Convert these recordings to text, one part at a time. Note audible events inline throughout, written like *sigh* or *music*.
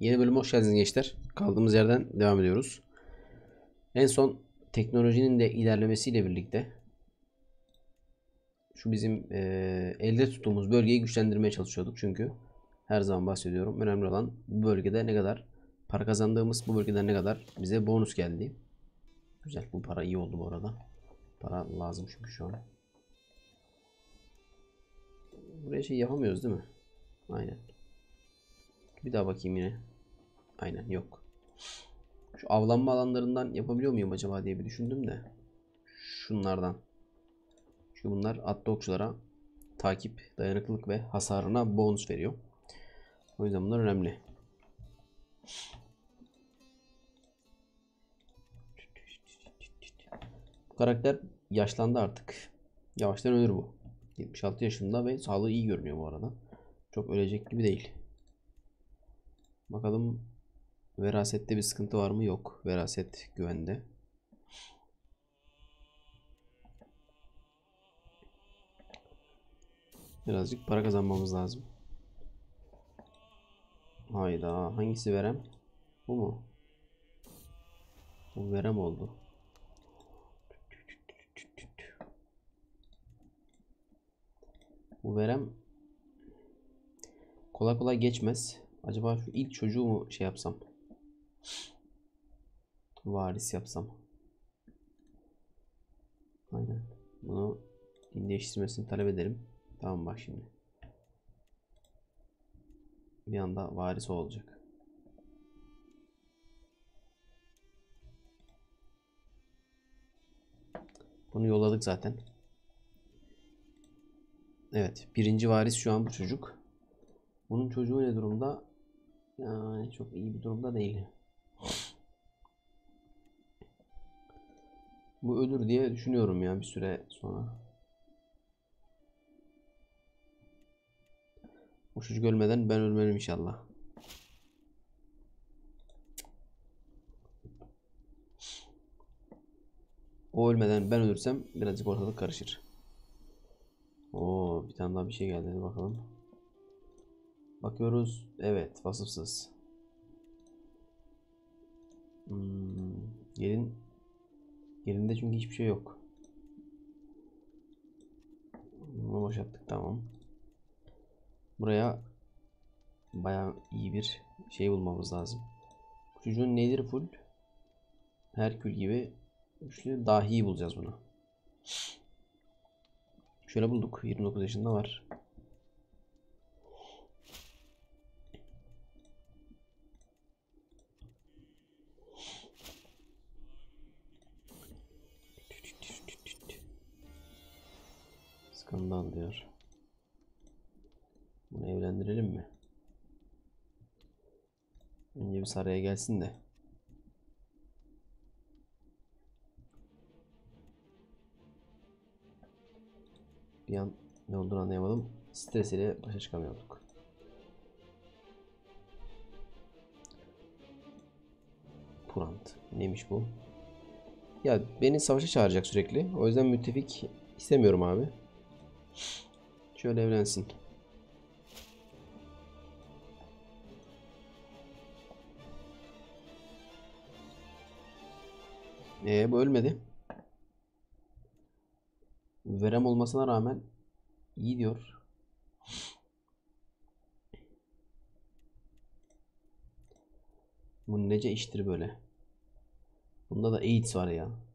Yeni bölüme hoş geldiniz gençler. Kaldığımız yerden devam ediyoruz. En son teknolojinin de ilerlemesiyle birlikte şu bizim eee, elde tuttuğumuz bölgeyi güçlendirmeye çalışıyorduk. Çünkü her zaman bahsediyorum. Önemli olan bu bölgede ne kadar para kazandığımız, bu bölgeden ne kadar bize bonus geldi. Güzel. Bu para iyi oldu bu arada. Para lazım çünkü şu an. Buraya şey yapamıyoruz değil mi? Aynen. Bir daha bakayım yine. Aynen yok. Şu avlanma alanlarından yapabiliyor muyum acaba diye bir düşündüm de. Şunlardan. Çünkü bunlar atlı okçulara takip, dayanıklılık ve hasarına bonus veriyor. O yüzden bunlar önemli. Bu karakter yaşlandı artık. Yavaştan ölür bu. 76 yaşında ve sağlığı iyi görünüyor bu arada. Çok ölecek gibi değil. Bakalım verasette bir sıkıntı var mı? Yok. Veraset güvende. Birazcık para kazanmamız lazım. Hayda. Hangisi verem? Bu mu? Bu verem oldu. Bu verem kolay kolay geçmez. Acaba şu ilk çocuğu mu şey yapsam? Varis yapsam. Aynen. Bunu din değiştirmesini talep edelim. Tamam bak şimdi. Bir anda varis olacak. Bunu yolladık zaten. Evet. Birinci varis şu an bu çocuk. Bunun çocuğu ne durumda? Yani çok iyi bir durumda değil. Bu ölür diye düşünüyorum ya bir süre sonra. O çocuk ölmeden ben ölmem inşallah. O ölmeden ben ölürsem birazcık ortalık karışır. Oo bir tane daha bir şey geldi hadi bakalım. Bakıyoruz. Evet vasıfsız. Hmm, gelin gelinde çünkü hiçbir şey yok. Bunu boşalttık tamam. Buraya bayağı iyi bir şey bulmamız lazım. Bu çocuğun nedir full? Herkül gibi güçlü dahi bulacağız bunu. Şöyle bulduk. 29 yaşında var. Skandal diyor. Bunu evlendirelim mi? Önce bir saraya gelsin de. Bir an ne olduğunu anlayamadım. Stres ile başa çıkamıyorduk. Kurant. Neymiş bu? Ya beni savaşa çağıracak sürekli. O yüzden müttefik istemiyorum abi. Şöyle evlensin. Ee, bu ölmedi. Verem olmasına rağmen iyi diyor. Bu nece iştir böyle. Bunda da AIDS var ya.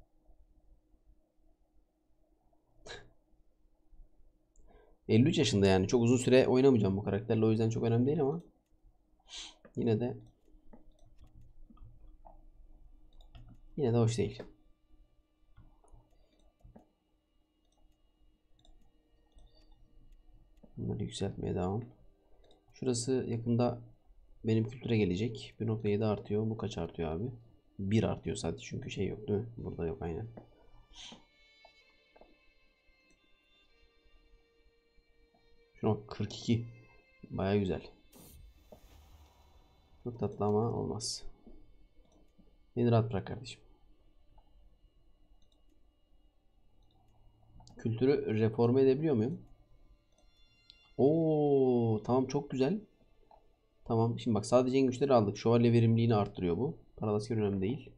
...53 yaşında yani. Çok uzun süre oynamayacağım bu karakterle. O yüzden çok önemli değil ama... ...yine de... ...yine de hoş değil. Bunları yükseltmeye devam. Şurası yakında benim kültüre gelecek. 1.7 artıyor. Bu kaç artıyor abi? 1 artıyor sadece çünkü şey yok değil mi? Burada yok aynen. Şuna bak 42. Baya güzel. Çok tatlı ama olmaz. Beni bırak kardeşim. Kültürü reforme edebiliyor muyum? Oo, tamam çok güzel. Tamam. Şimdi bak sadece en güçleri aldık. Şövalye verimliliğini arttırıyor bu. Paralasker önemli değil.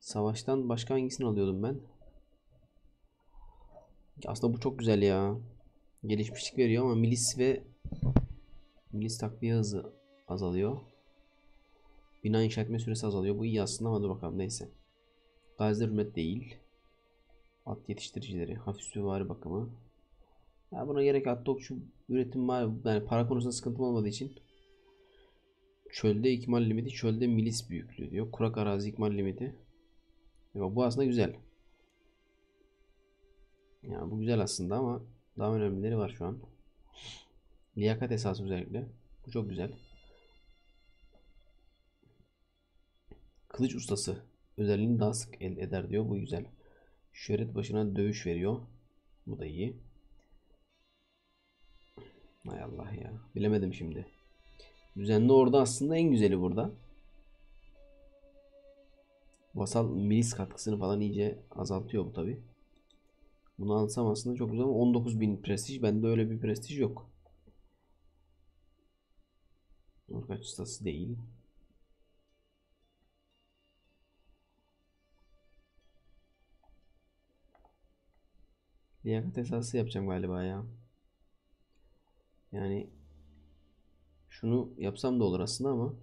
Savaştan başka hangisini alıyordum ben? Aslında bu çok güzel ya. Gelişmişlik veriyor ama milis ve milis takviye hızı azalıyor. Bina inşa etme süresi azalıyor. Bu iyi aslında ama dur bakalım neyse. Gaziler hürmet değil. At yetiştiricileri. Hafif süvari bakımı. Ya buna gerek at okçu üretim var. Yani para konusunda sıkıntım olmadığı için. Çölde ikmal limiti. Çölde milis büyüklüğü diyor. Kurak arazi ikmal limiti. Ya bu aslında güzel. Ya bu güzel aslında ama daha önemlileri var şu an. Liyakat esası özellikle. Bu çok güzel. Kılıç ustası özelliğini daha sık elde eder diyor. Bu güzel. Şöhret başına dövüş veriyor. Bu da iyi. Hay Allah ya. Bilemedim şimdi. Düzenli orada aslında en güzeli burada. Vasal milis katkısını falan iyice azaltıyor bu tabi. Bunu alsam aslında çok güzel ama 19.000 prestij. Bende öyle bir prestij yok. Orkaç ustası değil. Liyakat esası yapacağım galiba ya. Yani şunu yapsam da olur aslında ama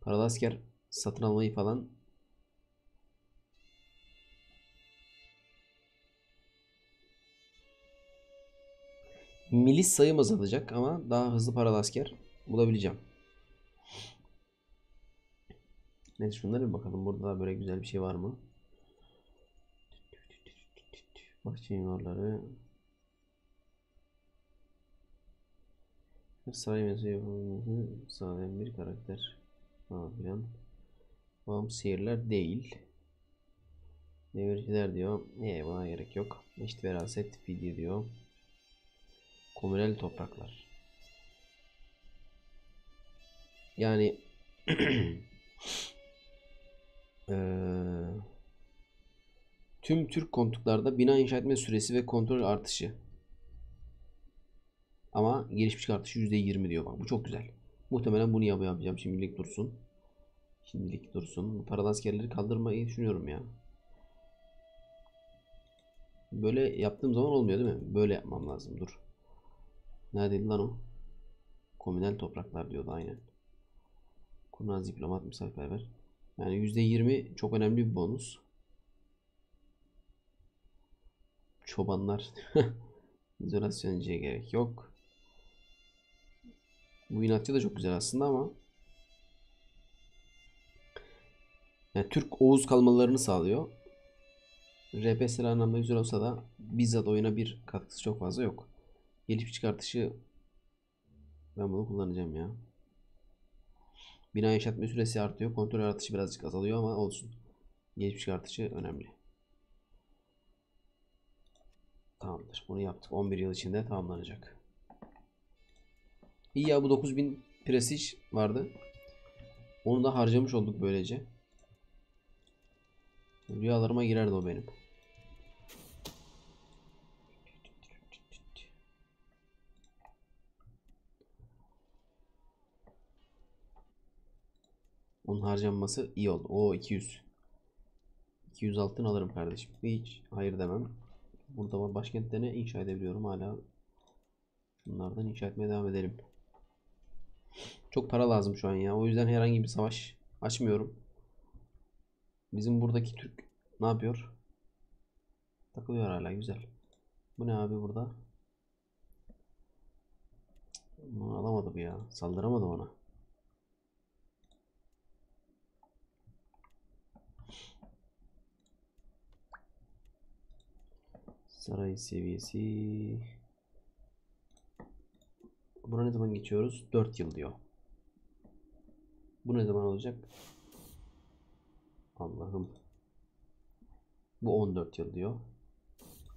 paralı asker satın almayı falan milis sayım azalacak ama daha hızlı paralı asker bulabileceğim. Neyse şunlara bir bakalım. Burada böyle güzel bir şey var mı? Bahçe imarları. Saray mesleği yapımını sağlayan bir karakter falan filan. Bağımsız şehirler değil. Devirciler diyor. Ee, buna gerek yok. Eşit veraset fidye diyor. Komünel topraklar. Yani *clears throat* eee Tüm Türk kontuklarda bina inşa etme süresi ve kontrol artışı. Ama gelişmiş artışı %20 diyor. Bak bu çok güzel. Muhtemelen bunu yap yapacağım. Şimdilik dursun. Şimdilik dursun. Bu paralı askerleri kaldırmayı düşünüyorum ya. Böyle yaptığım zaman olmuyor değil mi? Böyle yapmam lazım. Dur. Neredeydi lan o? Komünel topraklar diyordu aynen. Kurnaz diplomat misafirperver. Yani %20 çok önemli bir bonus. Çobanlar. *laughs* İzolasyoncuya gerek yok. Bu inatçı da çok güzel aslında ama yani Türk Oğuz kalmalarını sağlıyor. RPS'ler anlamda güzel olsa da bizzat oyuna bir katkısı çok fazla yok. Gelişmiş çıkartışı ben bunu kullanacağım ya. Bina yaşatma süresi artıyor. Kontrol artışı birazcık azalıyor ama olsun. Gelişmiş çıkartışı önemli. Tamamdır. Bunu yaptık. 11 yıl içinde tamamlanacak. İyi ya bu 9000 prestij vardı. Onu da harcamış olduk böylece. Rüyalarıma girerdi o benim. Onun harcanması iyi oldu. O 200. 200 altın alırım kardeşim. Hiç hayır demem. Burada var başkentte ne inşa edebiliyorum hala. Bunlardan inşa etmeye devam edelim. Çok para lazım şu an ya. O yüzden herhangi bir savaş açmıyorum. Bizim buradaki Türk ne yapıyor? Takılıyor hala güzel. Bu ne abi burada? Bunu alamadı bu ya. Saldıramadı ona. Saray seviyesi. Buna ne zaman geçiyoruz? 4 yıl diyor. Bu ne zaman olacak? Allah'ım. Bu 14 yıl diyor.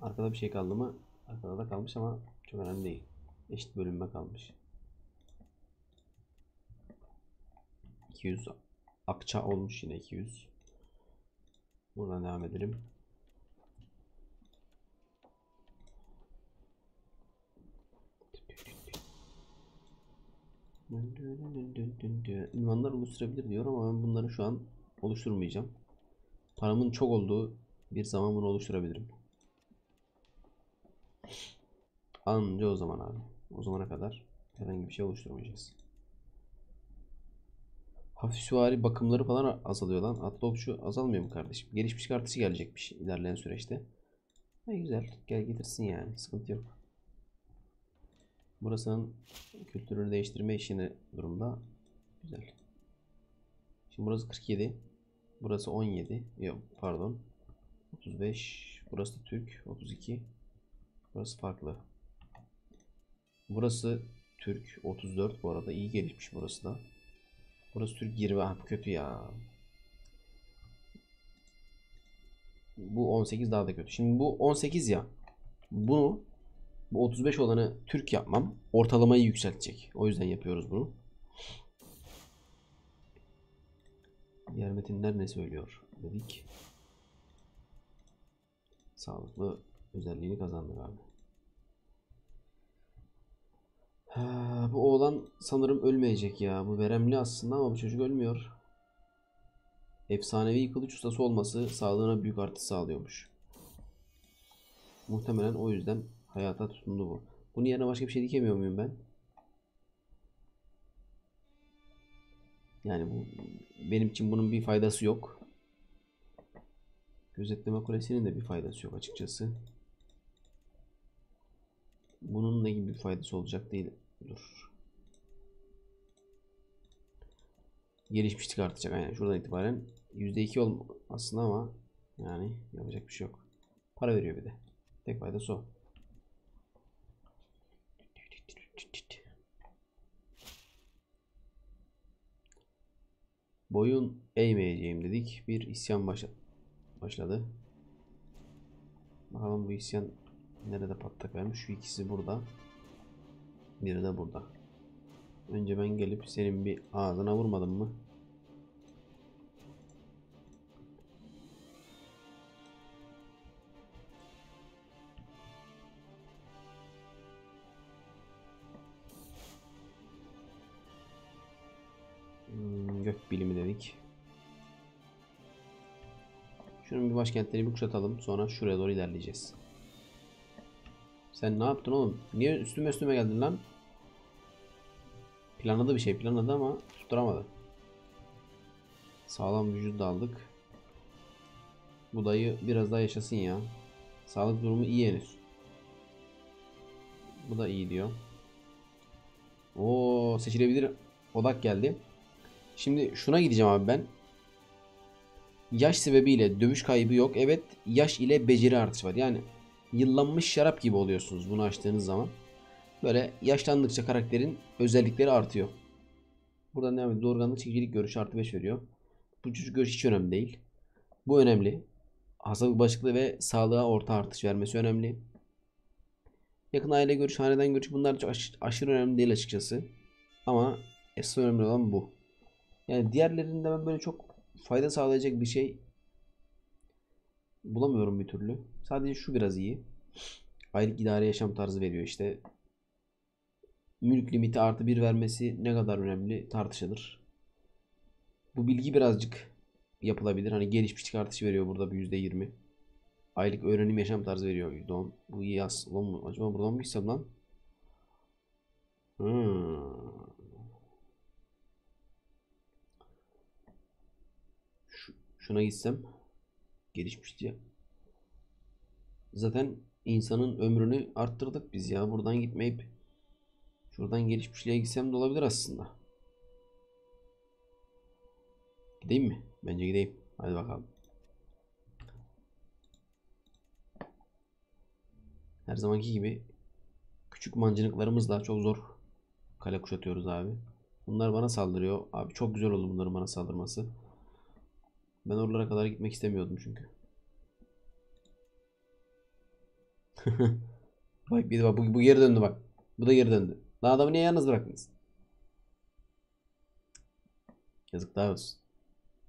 Arkada bir şey kaldı mı? Arkada da kalmış ama çok önemli değil. Eşit bölünme kalmış. 200 akça olmuş yine 200. Buradan devam edelim. Ünvanlar oluşturabilir diyor ama ben bunları şu an oluşturmayacağım. Paramın çok olduğu bir zaman bunu oluşturabilirim. Anca o zaman abi. O zamana kadar herhangi bir şey oluşturmayacağız. Hafif süvari bakımları falan azalıyor lan. Atlı okçu azalmıyor mu kardeşim? Gelişmiş kartısı gelecekmiş ilerleyen süreçte. Ne güzel. Gel getirsin yani. Sıkıntı yok. Burasının kültürünü değiştirme işini durumda. Güzel. Şimdi burası 47. Burası 17. Yok pardon. 35. Burası Türk. 32. Burası farklı. Burası Türk 34 bu arada. iyi gelişmiş burası da. Burası Türk 20. Ah kötü ya. Bu 18 daha da kötü. Şimdi bu 18 ya. Bunu bu 35 olanı Türk yapmam ortalamayı yükseltecek. O yüzden yapıyoruz bunu. Diğer metinler ne söylüyor dedik. Sağlıklı özelliğini kazandık abi. Ha, bu oğlan sanırım ölmeyecek ya. Bu veremli aslında ama bu çocuk ölmüyor. Efsanevi kılıç ustası olması sağlığına büyük artı sağlıyormuş. Muhtemelen o yüzden hayata tutundu bu. Bunun yerine başka bir şey dikemiyor muyum ben? Yani bu benim için bunun bir faydası yok. Gözetleme kulesinin de bir faydası yok açıkçası. Bunun ne gibi bir faydası olacak değil. Dur. Gelişmişlik artacak aynen şuradan itibaren. %2 ol aslında ama yani yapacak bir şey yok. Para veriyor bir de. Tek faydası o. Boyun eğmeyeceğim dedik. Bir isyan başladı. Bakalım bu isyan nerede patlak vermiş? Şu ikisi burada. Biri de burada. Önce ben gelip senin bir ağzına vurmadım mı? Bilimi dedik. Şunun bir başkentleri bir kuşatalım. Sonra şuraya doğru ilerleyeceğiz. Sen ne yaptın oğlum? Niye üstüme üstüme geldin lan? Planladı bir şey planladı ama tutturamadı. Sağlam vücut da aldık. Bu dayı biraz daha yaşasın ya. Sağlık durumu iyi henüz. Bu da iyi diyor. Oo seçilebilir odak geldi. Şimdi şuna gideceğim abi ben. Yaş sebebiyle dövüş kaybı yok. Evet yaş ile beceri artışı var. Yani yıllanmış şarap gibi oluyorsunuz bunu açtığınız zaman. Böyle yaşlandıkça karakterin özellikleri artıyor. Buradan devam ediyor. Doğurganlık çekicilik görüşü artı 5 veriyor. Bu çocuk görüş hiç önemli değil. Bu önemli. Hastalık başlıklı ve sağlığa orta artış vermesi önemli. Yakın aile görüş, haneden görüş bunlar çok aş- aşırı önemli değil açıkçası. Ama esas önemli olan bu. Yani diğerlerinde ben böyle çok fayda sağlayacak bir şey bulamıyorum bir türlü. Sadece şu biraz iyi. Aylık idare yaşam tarzı veriyor işte. Mülk limiti artı bir vermesi ne kadar önemli tartışılır. Bu bilgi birazcık yapılabilir. Hani gelişmişlik artışı veriyor burada bir %20. Aylık öğrenim yaşam tarzı veriyor %10. Bu. Ulan Acaba buradan mı gitsem lan? Hmm. Şu- şuna gitsem gelişmiş diye. Zaten insanın ömrünü arttırdık biz ya. Buradan gitmeyip şuradan gelişmişliğe gitsem de olabilir aslında. Gideyim mi? Bence gideyim. Hadi bakalım. Her zamanki gibi küçük mancınıklarımızla çok zor kale kuşatıyoruz abi. Bunlar bana saldırıyor. Abi çok güzel oldu bunların bana saldırması. Ben oralara kadar gitmek istemiyordum çünkü. *laughs* Bak bir de bak bu, bu geri döndü bak. Bu da geri döndü. Lan adamı niye yalnız bıraktınız? Yazıklar olsun.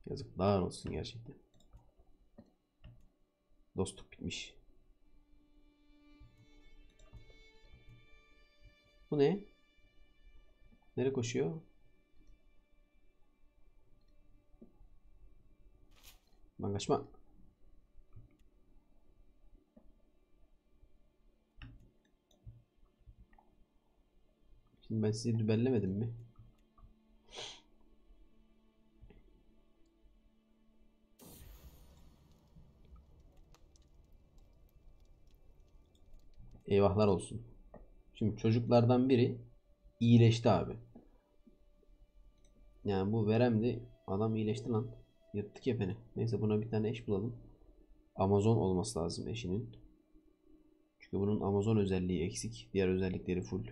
Yazıklar olsun gerçekten. Dostluk bitmiş. Bu ne? Nereye koşuyor? Lan kaçma. Şimdi ben sizi dübellemedim mi? Eyvahlar olsun. Şimdi çocuklardan biri iyileşti abi. Yani bu veremdi. Adam iyileşti lan. Yırttık kepeni. Neyse buna bir tane eş bulalım. Amazon olması lazım eşinin. Çünkü bunun Amazon özelliği eksik. Diğer özellikleri full.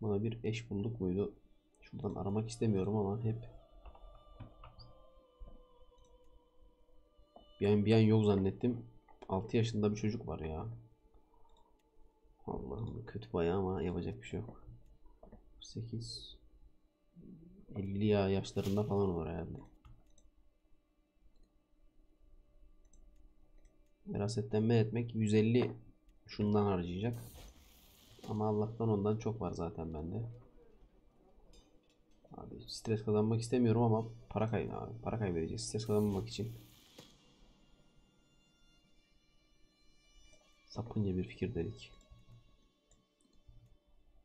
Buna bir eş bulduk muydu? Şuradan aramak istemiyorum ama hep bir an, bir an yok zannettim. 6 yaşında bir çocuk var ya. Allah'ım kötü bayağı ama yapacak bir şey yok. 8 50 ya yaşlarında falan olur herhalde. Verasetlenme etmek 150 şundan harcayacak. Ama Allah'tan ondan çok var zaten bende. Abi stres kazanmak istemiyorum ama para kay abi, para kaybedeceğiz stres kazanmamak için. Sapınca bir fikir dedik.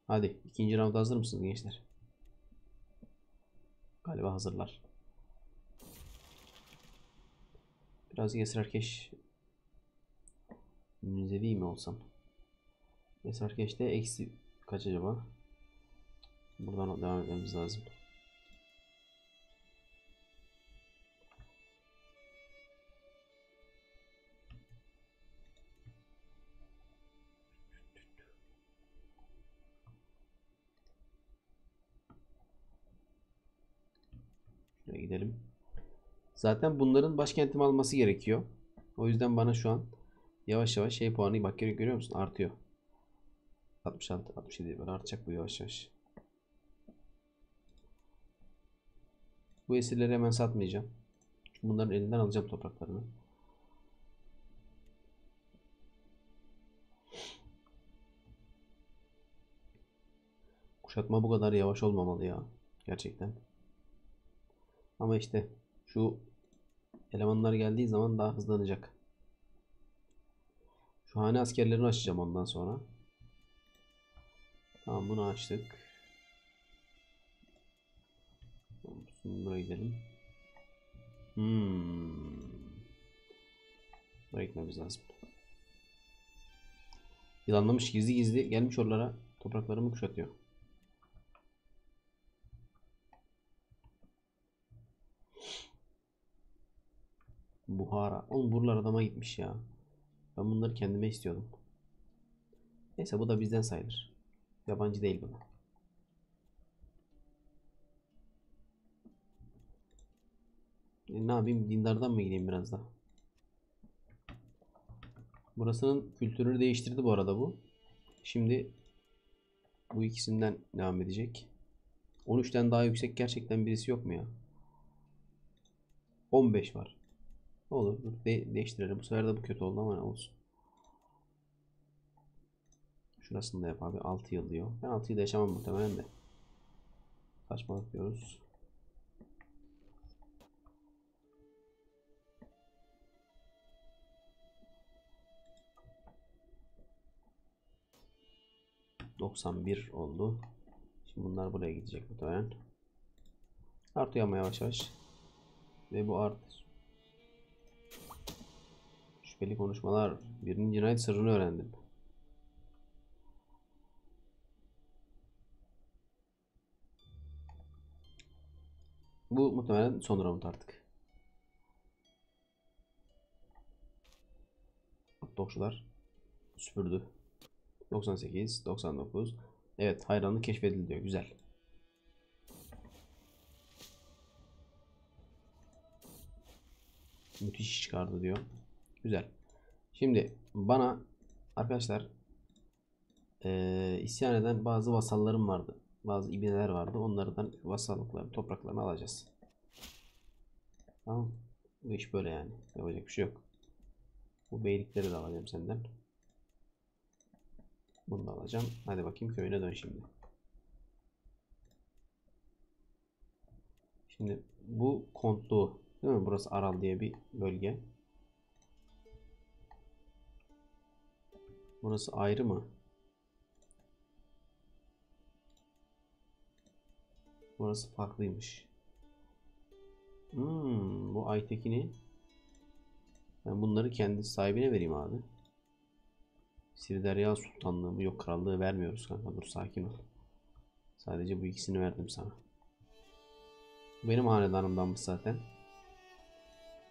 Hadi ikinci round hazır mısınız gençler? Galiba hazırlar. Biraz esrarkeş Münzevi mi olsam? Esrarkeş'te eksi kaç acaba? Buradan devam etmemiz lazım. Şuraya gidelim. Zaten bunların başkentimi alması gerekiyor. O yüzden bana şu an yavaş yavaş şey puanı bak görüyor, musun? Artıyor. 66, 67 böyle artacak bu yavaş yavaş. Bu esirleri hemen satmayacağım. Çünkü bunların elinden alacağım topraklarını. Kuşatma bu kadar yavaş olmamalı ya. Gerçekten. Ama işte şu elemanlar geldiği zaman daha hızlanacak. Şu hane askerlerini açacağım ondan sonra. Tamam bunu açtık. Buraya gidelim. Hmm. Buraya gitmemiz lazım. Yılanlamış gizli gizli gelmiş oralara topraklarımı kuşatıyor. Buhara. Oğlum buralar adama gitmiş ya. Ben bunları kendime istiyordum. Neyse bu da bizden sayılır. Yabancı değil buna. E, ne yapayım? Dindardan mı gideyim biraz daha? Burasının kültürünü değiştirdi bu arada bu. Şimdi bu ikisinden devam edecek. 13'ten daha yüksek gerçekten birisi yok mu ya? 15 var. Olur. Dur, de değiştirelim. Bu sefer de bu kötü oldu ama olsun. Şurasını da yap abi. 6 yıl diyor. Ben 6 yılda yaşamam muhtemelen de. Saçmalık diyoruz. ...91 oldu. Şimdi bunlar buraya gidecek muhtemelen. Artıyor ama yavaş yavaş. Ve bu art. Şüpheli konuşmalar. Birinin cinayet sırrını öğrendim. Bu muhtemelen son round artık. Dokçular süpürdü. 98, 99. Evet hayranlık keşfedildi diyor. Güzel. Müthiş iş çıkardı diyor. Güzel. Şimdi bana arkadaşlar e, isyan eden bazı vasallarım vardı. Bazı ibneler vardı. Onlardan vasallıkları, topraklarını alacağız. Tamam. Bu iş böyle yani. Yapacak bir şey yok. Bu beylikleri de alacağım senden. Bunu da alacağım. Hadi bakayım köyüne dön şimdi. Şimdi bu kontlu değil mi? Burası Aral diye bir bölge. Burası ayrı mı? Burası farklıymış. Hmm, bu Aytekin'i ben bunları kendi sahibine vereyim abi. Sirderya Sultanlığı mı? Yok krallığı vermiyoruz kanka. Dur sakin ol. Sadece bu ikisini verdim sana. Benim hanedanımdanmış zaten.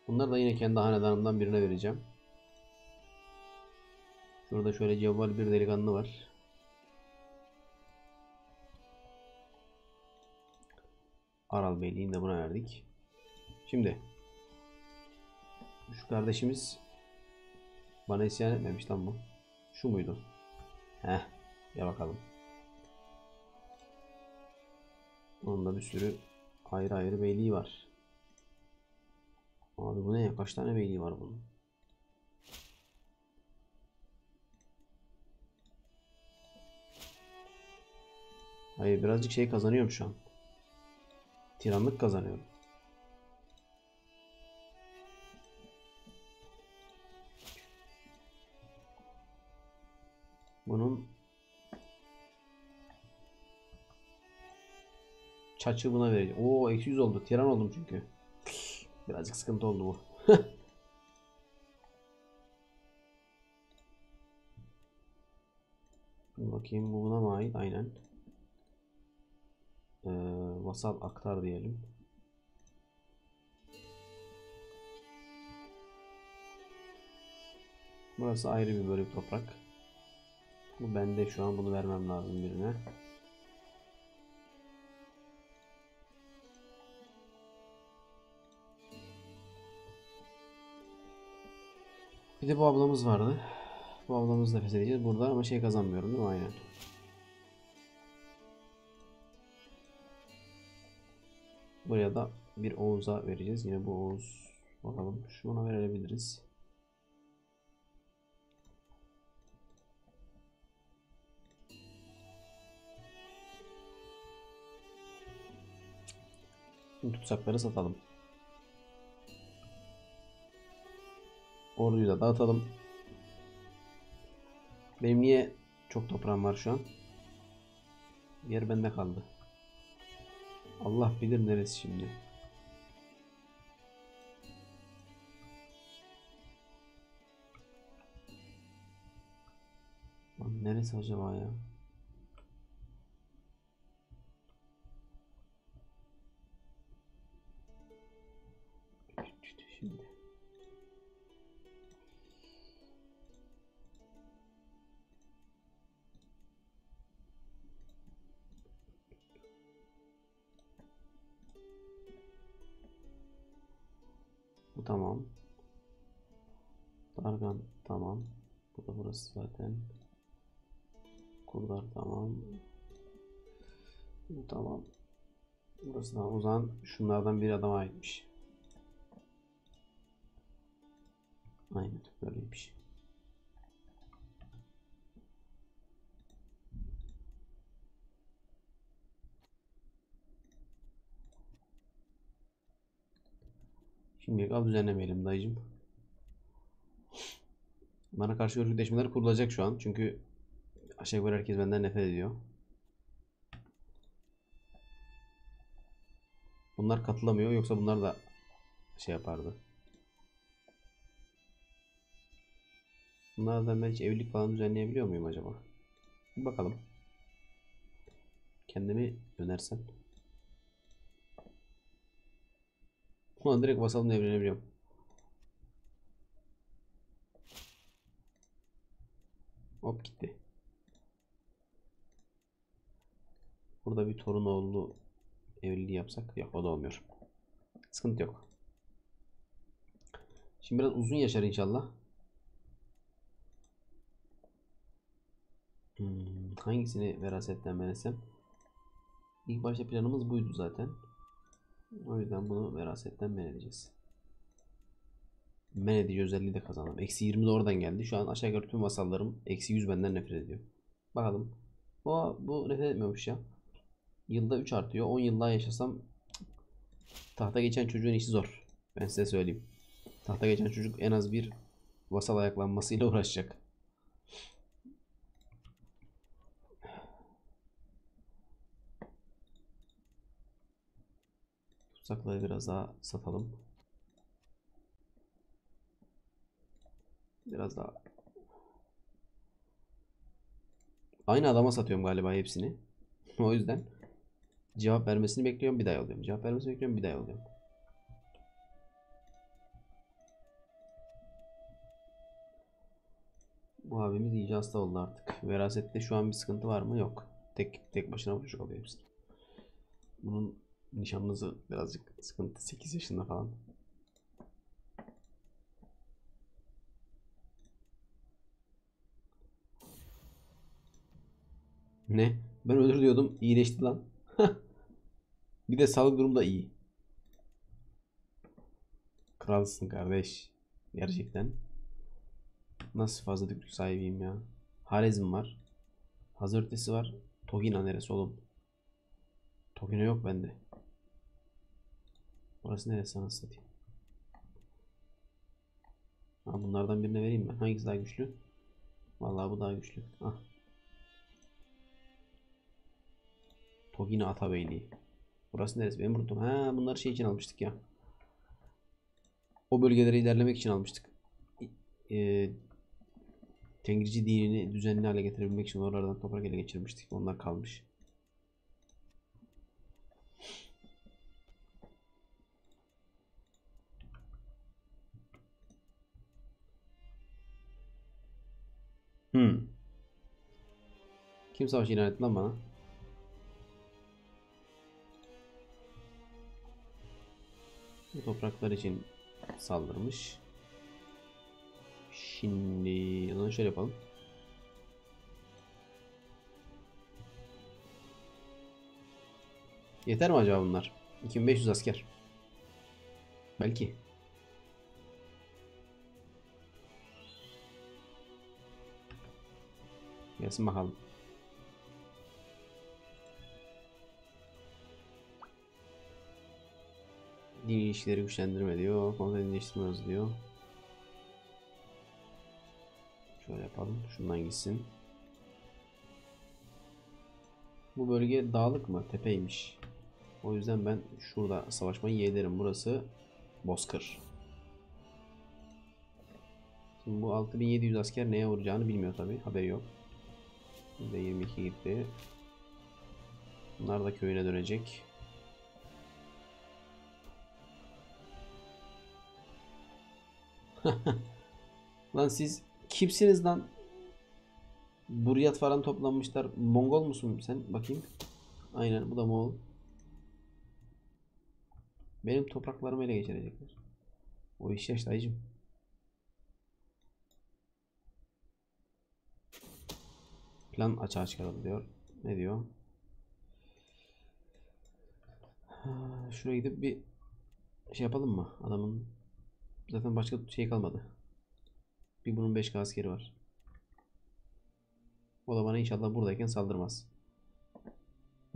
Bunları da yine kendi hanedanımdan birine vereceğim. Şurada şöyle cevval bir delikanlı var. Aral Beyliğini de buna verdik. Şimdi şu kardeşimiz bana isyan etmemiş lan bu. Şu muydu? Heh. Ya bakalım. Onun bir sürü ayrı ayrı beyliği var. Abi bu ne ya? Kaç tane beyliği var bunun? Hayır birazcık şey kazanıyorum şu an. Tiranlık kazanıyorum. Bunun çaçı buna vereceğim. Oo eksi 100 oldu. Tiran oldum çünkü. Birazcık sıkıntı oldu bu. *laughs* Bakayım bu buna mı ait? Aynen. Ee, vasal aktar diyelim. Burası ayrı bir bölük toprak. Bu bende şu an bunu vermem lazım birine. Bir de bu ablamız vardı. Bu ablamızı da feshedeceğiz burada ama şey kazanmıyorum değil mi? Aynen. Buraya da bir Oğuz'a vereceğiz. Yine bu Oğuz. Bakalım şuna verebiliriz. Şimdi tutsakları satalım. Orduyu da dağıtalım. Benim niye çok toprağım var şu an? Yer bende kaldı. Allah bilir neresi şimdi. Lan neresi acaba ya? Tamam. Dargan tamam. Bu da burası zaten. Kurdar tamam. Bu tamam. Burası da o zaman şunlardan bir adama aitmiş. Aynen böyleymiş. Şimdilik al düzenlemeyelim dayıcım. Bana karşı örgütleşmeler kurulacak şu an. Çünkü aşağı yukarı herkes benden nefret ediyor. Bunlar katılamıyor yoksa bunlar da şey yapardı. Bunlardan ben hiç evlilik falan düzenleyebiliyor muyum acaba? Bir bakalım. Kendimi önersem. Ulan direkt vasalımla evlenebiliyorum. Hop gitti. Burada bir torun oğlu evliliği yapsak yok o da olmuyor. Sıkıntı yok. Şimdi biraz uzun yaşar inşallah. Hmm, hangisini verasetten ben etsem? İlk başta planımız buydu zaten. O yüzden bunu verasetten men edeceğiz. Men edici özelliği de kazandım. Eksi 20 de oradan geldi. Şu an aşağı yukarı tüm vasallarım eksi 100 benden nefret ediyor. Bakalım. Bu, bu nefret etmiyormuş ya. Yılda 3 artıyor. 10 yıl yaşasam Tahta geçen çocuğun işi zor. Ben size söyleyeyim. Tahta geçen çocuk en az bir vasal ayaklanmasıyla *laughs* uğraşacak. Tutsakları biraz daha satalım. Biraz daha. Aynı adama satıyorum galiba hepsini. *laughs* O yüzden cevap vermesini bekliyorum bir daha yolluyorum. Cevap vermesini bekliyorum bir daha yolluyorum. Bu abimiz iyice hasta oldu artık. Verasette şu an bir sıkıntı var mı? Yok. Tek tek başına bu çocuk alıyor hepsini. Bunun nişanlısı birazcık sıkıntı. 8 yaşında falan. Ne? Ben ölür diyordum. İyileşti lan. *laughs* Bir de sağlık durumu da iyi. Kralsın kardeş. Gerçekten. Nasıl fazla düklük sahibiyim ya. Harezm var. Hazır ötesi var. Togina neresi oğlum? Togina yok bende. Burası neresi sana satayım? Ha, bunlardan birine vereyim ben. Hangisi daha güçlü? Vallahi bu daha güçlü. Ah. Togina Atabeyliği. Burası neresi? Benim unuttum. Ha bunları şey için almıştık ya. O bölgelere ilerlemek için almıştık. Ee, Tengrici dinini düzenli hale getirebilmek için oralardan toprak ele geçirmiştik. Onlar kalmış. Hmm. Kim savaş ilan etti lan bana? Bu topraklar için saldırmış. Şimdi o zaman şöyle yapalım. Yeter mi acaba bunlar? 2500 asker. Belki. Gelsin bakalım. Din ilişkileri güçlendirme diyor. Konuda dinleştirmiyoruz diyor. Şöyle yapalım. Şundan gitsin. Bu bölge dağlık mı? Tepeymiş. O yüzden ben şurada savaşmayı yeğlerim. Burası Bozkır. Şimdi bu 6700 asker neye vuracağını bilmiyor tabi. Haberi yok. %22 gitti. Bunlar da köyüne dönecek. *laughs* lan siz kimsiniz lan? Buriyat falan toplanmışlar. Mongol musun sen? Bakayım. Aynen bu da Moğol. Benim topraklarımı ele geçirecekler. O iş yaş dayıcım. Plan açığa çıkarıldı diyor. Ne diyor? Şuraya gidip bir şey yapalım mı? Adamın zaten başka şey kalmadı. Bir bunun 5 askeri var. O da bana inşallah buradayken saldırmaz.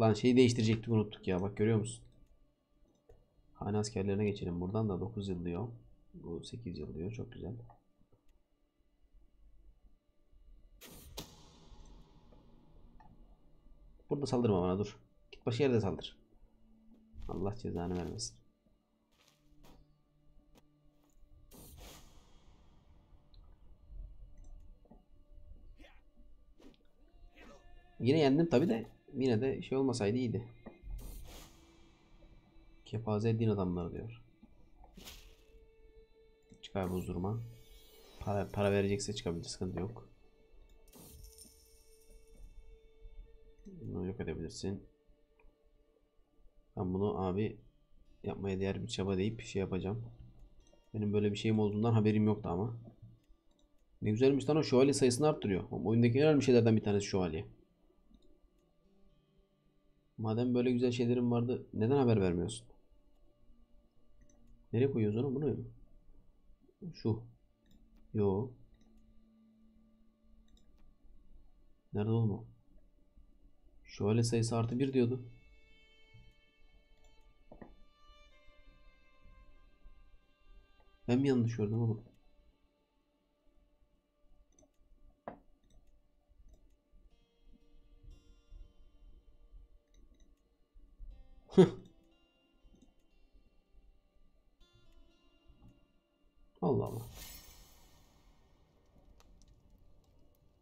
Lan şeyi değiştirecektik unuttuk ya. Bak görüyor musun? Hane askerlerine geçelim. Buradan da 9 yıl diyor. Bu 8 yıl diyor. Çok güzel. Burada saldırma bana dur. Git başka yerde saldır. Allah cezanı vermesin. Yine yendim tabi de yine de şey olmasaydı iyiydi. Kepaze din adamları diyor. Çıkar bozdurma. Para, para verecekse çıkabilir sıkıntı yok. Bunu yok edebilirsin. Ben bunu abi yapmaya değer bir çaba deyip şey yapacağım. Benim böyle bir şeyim olduğundan haberim yoktu ama. Ne güzelmiş lan o şövalye sayısını arttırıyor. O oyundaki en önemli şeylerden bir tanesi şövalye. Madem böyle güzel şeylerin vardı neden haber vermiyorsun? Nereye koyuyoruz onu? Bunu? Şu. Yo. Nerede oğlum o? Şövalye sayısı artı bir diyordu. Ben mi yanlış gördüm oğlum? Allah Allah.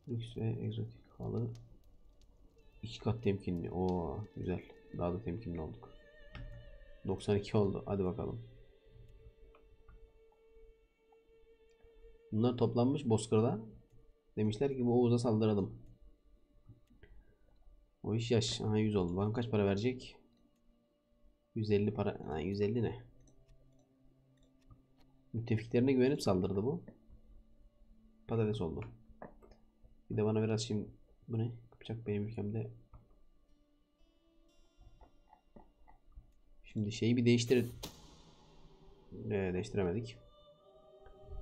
Lüks ve egzotik halı. İki kat temkinli. Oo güzel. Daha da temkinli olduk. 92 oldu. Hadi bakalım. Bunlar toplanmış Bozkır'da. Demişler ki bu Oğuz'a saldıralım. O iş yaş. Aha 100 oldu. Bakın kaç para verecek? 150 para. Ha 150 ne? Müttefiklerine güvenip saldırdı bu. Patates oldu. Bir de bana biraz şimdi bu ne? Bıçak benim ülkemde. Şimdi şeyi bir değiştir. Ee, değiştiremedik.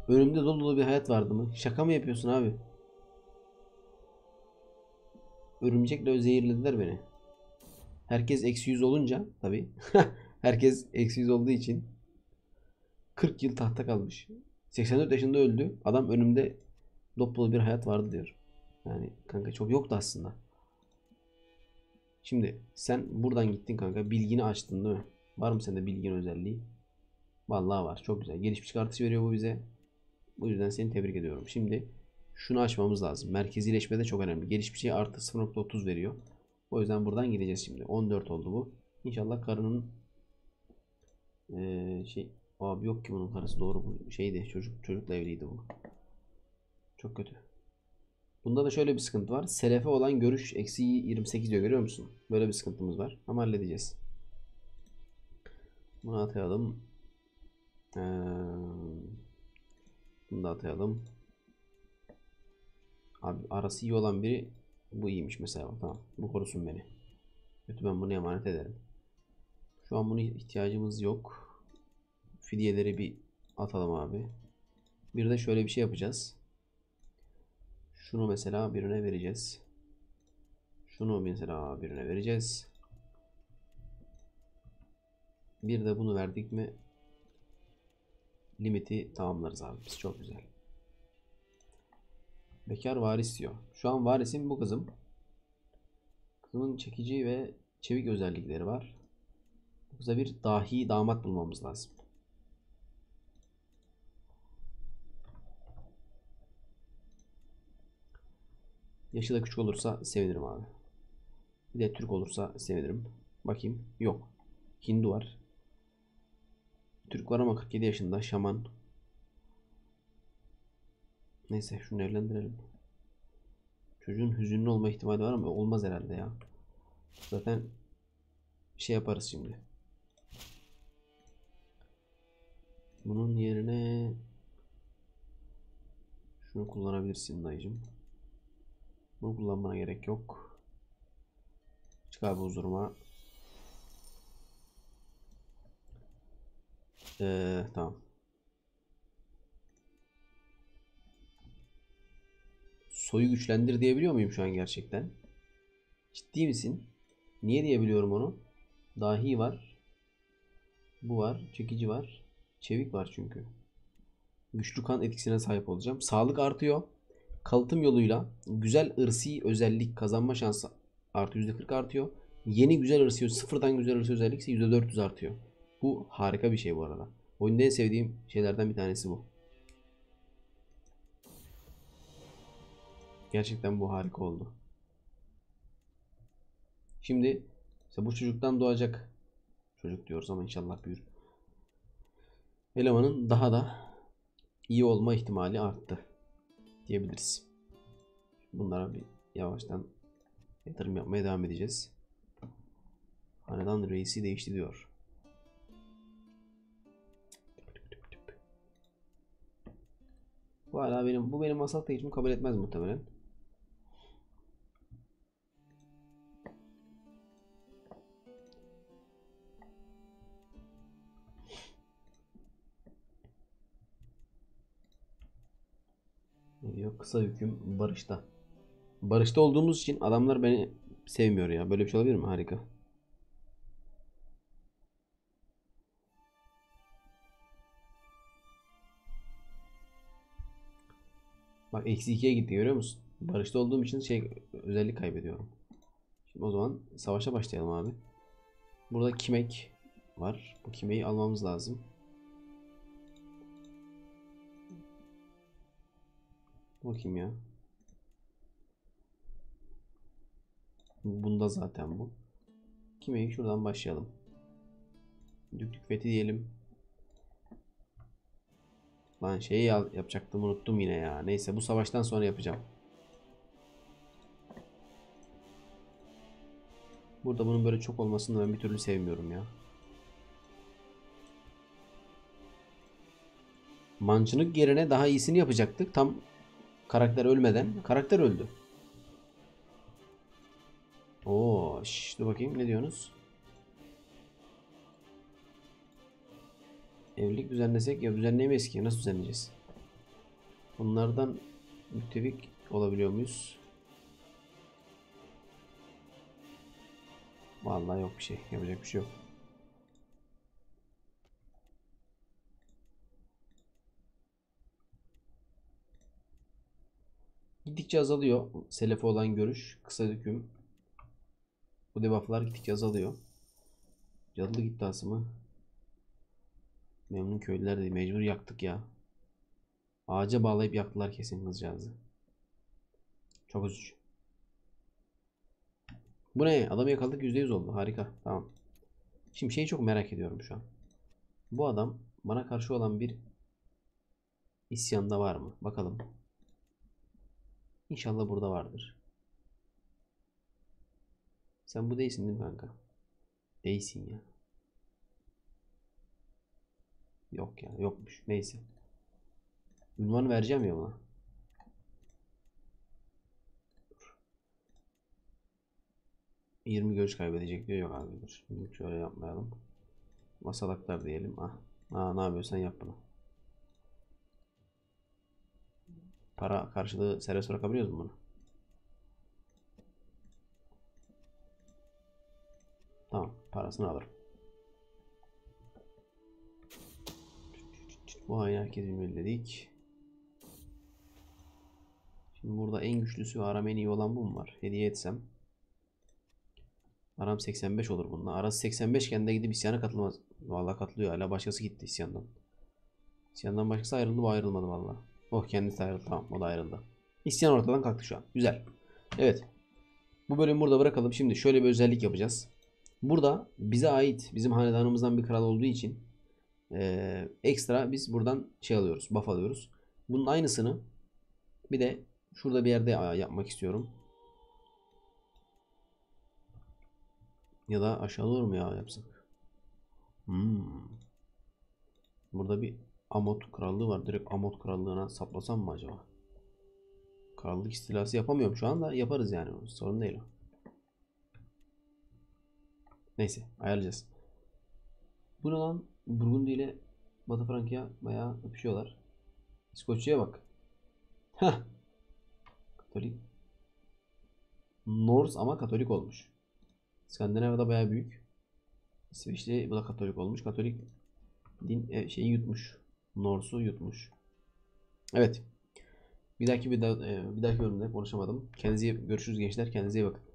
Önümde dolu dolu bir hayat vardı mı? Şaka mı yapıyorsun abi? Örümcekle zehirlediler beni. Herkes eksi 100 olunca tabi. *laughs* Herkes eksi 100 olduğu için 40 yıl tahta kalmış. 84 yaşında öldü. Adam önümde dolu bir hayat vardı diyor. Yani kanka çok yoktu aslında. Şimdi sen buradan gittin kanka. Bilgini açtın değil mi? Var mı sende bilgin özelliği? Vallahi var. Çok güzel. Gelişmiş çıkartısı veriyor bu bize. Bu yüzden seni tebrik ediyorum. Şimdi şunu açmamız lazım. Merkezileşme de çok önemli. Gelişmiş şey artı 0.30 veriyor. O yüzden buradan gideceğiz şimdi. 14 oldu bu. İnşallah karının ee, şey abi yok ki bunun karısı doğru bu şeydi çocuk çocukla evliydi bu. Çok kötü. Bunda da şöyle bir sıkıntı var. Selefe olan görüş eksi 28 diyor görüyor musun? Böyle bir sıkıntımız var. Ama halledeceğiz. Bunu atayalım. Ee, bunu da atayalım. Abi arası iyi olan biri bu iyiymiş mesela. Tamam. Bu korusun beni. Kötü ben bunu emanet ederim. Şu an buna ihtiyacımız yok. Fidyeleri bir atalım abi. Bir de şöyle bir şey yapacağız. Şunu mesela birine vereceğiz. Şunu mesela birine vereceğiz. Bir de bunu verdik mi limiti tamamlarız abi. Biz çok güzel. Bekar varis diyor. Şu an varisim bu kızım. Kızımın çekici ve çevik özellikleri var. Bu kıza bir dahi damat bulmamız lazım. Yaşı da küçük olursa sevinirim abi. Bir de Türk olursa sevinirim. Bakayım. Yok. Hindu var. Türk var ama 47 yaşında. Şaman. Neyse şunu evlendirelim. Çocuğun hüzünlü olma ihtimali var ama olmaz herhalde ya. Zaten şey yaparız şimdi. Bunun yerine şunu kullanabilirsin dayıcım. Bunu kullanmana gerek yok. Çık abi huzuruma. Ee, tamam. Soyu güçlendir diyebiliyor muyum şu an gerçekten? Ciddi misin? Niye diyebiliyorum onu? Dahi var. Bu var. Çekici var. Çevik var çünkü. Güçlü kan etkisine sahip olacağım. Sağlık artıyor. Kalıtım yoluyla güzel ırsi özellik kazanma şansı artı %40 artıyor. Yeni güzel ırsi, sıfırdan güzel ırsi özellik ise %400 artıyor. Bu harika bir şey bu arada. Oyunda en sevdiğim şeylerden bir tanesi bu. Gerçekten bu harika oldu. Şimdi bu çocuktan doğacak çocuk diyoruz ama inşallah büyür. Elemanın daha da iyi olma ihtimali arttı diyebiliriz. Bunlara bir yavaştan yatırım yapmaya devam edeceğiz. Hanedan reisi değişti diyor. Bu hala benim bu benim masal teklifimi kabul etmez muhtemelen. Kısa hüküm barışta. Barışta olduğumuz için adamlar beni sevmiyor ya. Böyle bir şey olabilir mi? Harika. Bak eksi 2'ye gitti görüyor musun? Barışta olduğum için şey özellik kaybediyorum. Şimdi o zaman savaşa başlayalım abi. Burada kimek var. Bu kimeyi almamız lazım. Bakayım ya. Bunda zaten bu. Kimeyi şuradan başlayalım. Düklük fethi diyelim. Lan şeyi yapacaktım unuttum yine ya. Neyse bu savaştan sonra yapacağım. Burada bunun böyle çok olmasını ben bir türlü sevmiyorum ya. Mancınık yerine daha iyisini yapacaktık. Tam karakter ölmeden. Karakter öldü. Oo, şş, dur bakayım ne diyorsunuz? Evlilik düzenlesek ya düzenleyemeyiz ki. Nasıl düzenleyeceğiz? Bunlardan müttefik olabiliyor muyuz? Vallahi yok bir şey. Yapacak bir şey yok. Gittikçe azalıyor. Selefe olan görüş. Kısa hüküm. Bu debufflar gittikçe azalıyor. Cadılı iddiası mı? Memnun köylüler de mecbur yaktık ya. Ağaca bağlayıp yaktılar kesin kızcağızı. Çok üzücü. Bu ne? Adamı yakaladık %100 oldu. Harika. Tamam. Şimdi şeyi çok merak ediyorum şu an. Bu adam bana karşı olan bir isyanda var mı? Bakalım. İnşallah burada vardır. Sen bu değilsin değil mi kanka? Değilsin ya. Yok ya yokmuş. Neyse. Ünvan vereceğim ya ona. Dur. 20 görüş kaybedecek diyor. Yok abi dur. Şöyle yapmayalım. Masalaklar diyelim. Ah. Aa, ne yapıyorsan yap bunu. Para karşılığı serbest bırakabiliyoruz mu bunu? Tamam. Parasını alırım. Bu aynı herkes bilmeli dedik. Şimdi burada en güçlüsü aram en iyi olan bu mu var? Hediye etsem. Aram 85 olur bununla. Arası 85 iken de gidip isyana katılmaz. Vallahi katılıyor. Hala başkası gitti isyandan. İsyandan başkası ayrıldı bu ayrılmadı vallahi. Oh kendisi ayrıldı tamam o da ayrıldı. İsyan ortadan kalktı şu an. Güzel. Evet. Bu bölümü burada bırakalım. Şimdi şöyle bir özellik yapacağız. Burada bize ait bizim hanedanımızdan bir kral olduğu için ee, ekstra biz buradan şey alıyoruz. Buff alıyoruz. Bunun aynısını bir de şurada bir yerde yapmak istiyorum. Ya da aşağı doğru mu ya yapsak? Hmm. Burada bir Amot krallığı var. Direkt Amot krallığına saplasam mı acaba? Krallık istilası yapamıyorum şu anda. Yaparız yani. Sorun değil o. Neyse ayarlayacağız. Bu ne lan? İle Batı Frankya bayağı öpüşüyorlar. İskoçya'ya bak. Heh. Katolik. Norse ama Katolik olmuş. Skandinav'da bayağı büyük. İsveç'te bu da Katolik olmuş. Katolik din e, şeyi yutmuş. Norse'u yutmuş. Evet. Bir dahaki bir, daha, e, bir dahaki bölümde konuşamadım. Kendinize görüşürüz gençler. Kendinize iyi bakın.